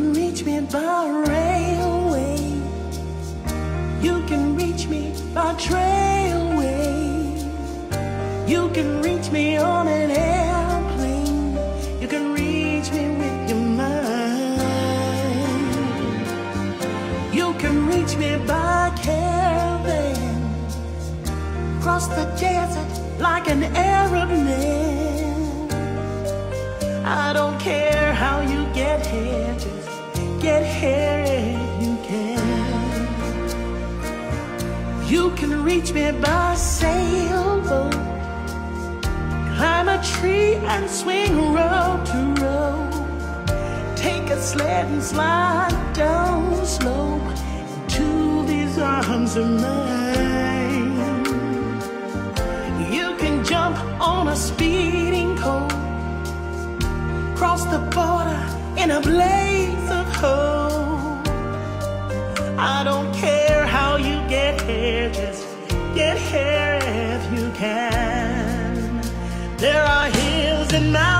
can reach me by railway. You can reach me by trailway. You can reach me on an airplane. You can reach me with your mind. You can reach me by caravan. Cross the desert like an Arab man. I don't care how you get here get here if you can. You can reach me by sailboat, climb a tree and swing road to road. Take a sled and slide down slow to these arms of mine. You can jump on a speeding coat cross the border in a blaze of hope. I don't care how you get here, just get here if you can. There are hills and mountains